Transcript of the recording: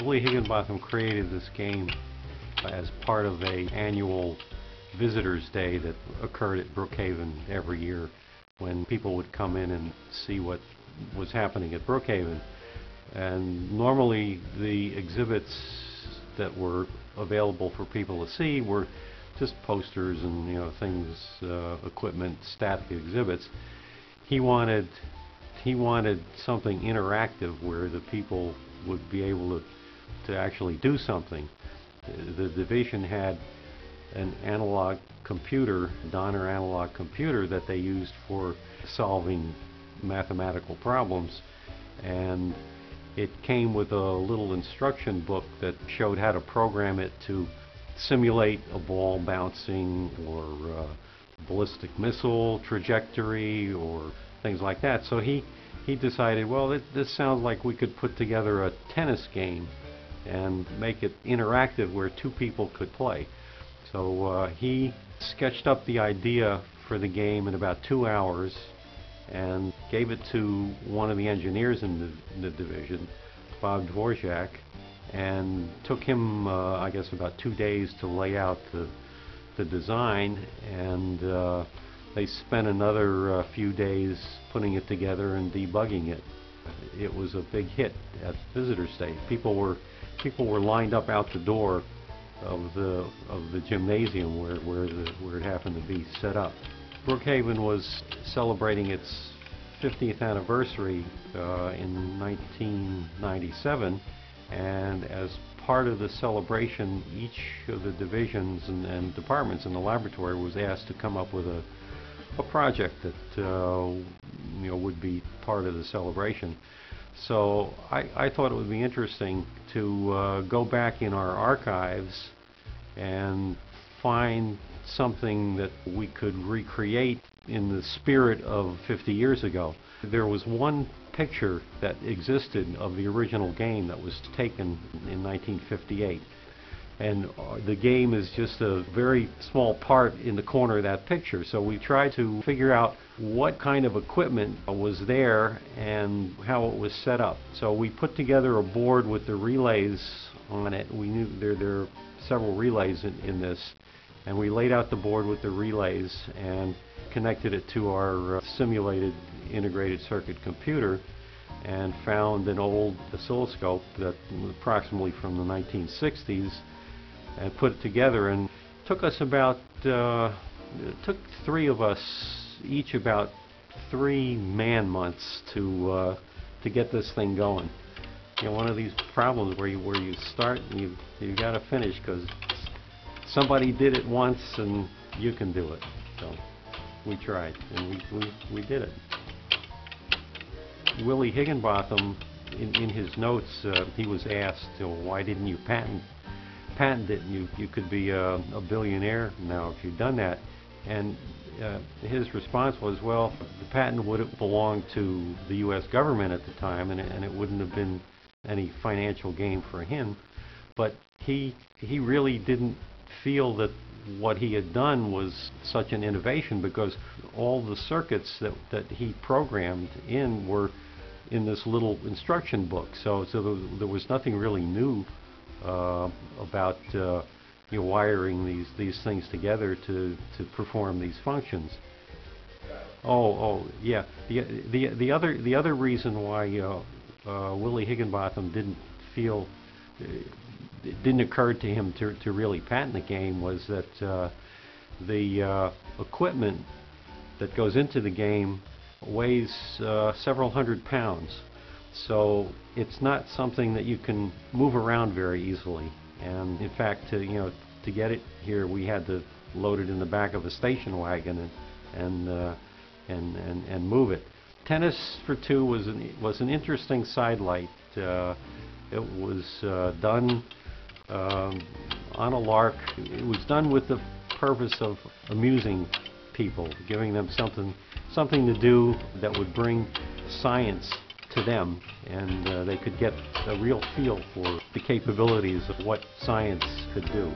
Willie Higinbotham created this game as part of a annual visitors day that occurred at Brookhaven every year when people would come in and see what was happening at Brookhaven. And normally the exhibits that were available for people to see were just posters and you know things, uh, equipment, static exhibits. He wanted he wanted something interactive where the people would be able to to actually do something. The division had an analog computer, Donner analog computer that they used for solving mathematical problems and it came with a little instruction book that showed how to program it to simulate a ball bouncing or ballistic missile trajectory or things like that. So he he decided, well, it, this sounds like we could put together a tennis game and make it interactive where two people could play. So uh, he sketched up the idea for the game in about two hours and gave it to one of the engineers in the, in the division, Bob Dvorak, and took him, uh, I guess, about two days to lay out the, the design, and uh, they spent another uh, few days putting it together and debugging it. It was a big hit at Visitors Day. People were people were lined up out the door of the of the gymnasium where where the where it happened to be set up. Brookhaven was celebrating its 50th anniversary uh, in 1997 and as part of the celebration each of the divisions and, and departments in the laboratory was asked to come up with a, a project that uh, would be part of the celebration. So I, I thought it would be interesting to uh, go back in our archives and find something that we could recreate in the spirit of 50 years ago. There was one picture that existed of the original game that was taken in 1958 and uh, the game is just a very small part in the corner of that picture. So we tried to figure out what kind of equipment was there and how it was set up. So we put together a board with the relays on it. We knew there there are several relays in, in this, and we laid out the board with the relays and connected it to our uh, simulated integrated circuit computer and found an old oscilloscope that was approximately from the 1960s and put it together and took us about uh, it took three of us each about three man months to uh, to get this thing going. You know one of these problems where you where you start and you you got to finish because somebody did it once and you can do it. So we tried and we we, we did it. Willie Higinbotham in, in his notes uh, he was asked why didn't you patent patent it, you you could be a, a billionaire now if you'd done that. And uh, his response was, well, the patent would have belonged to the U.S. government at the time, and it, and it wouldn't have been any financial gain for him. But he he really didn't feel that what he had done was such an innovation because all the circuits that that he programmed in were in this little instruction book. So so there, was nothing really new about uh, you know, wiring these these things together to to perform these functions. Oh, oh, yeah. The the the other the other reason why uh, uh, Willie Higinbotham didn't feel uh, it didn't occur to him to to really patent the game was that uh, the uh, equipment that goes into the game weighs uh, several hundred pounds. So it's not something that you can move around very easily. And in fact, to you know, to get it here, we had to load it in the back of a station wagon and and uh, and, and and move it. Tennis for Two was an was an interesting sidelight. Uh, it was uh, done um, on a lark. It was done with the purpose of amusing people, giving them something something to do that would bring science to them and uh, they could get a real feel for the capabilities of what science could do.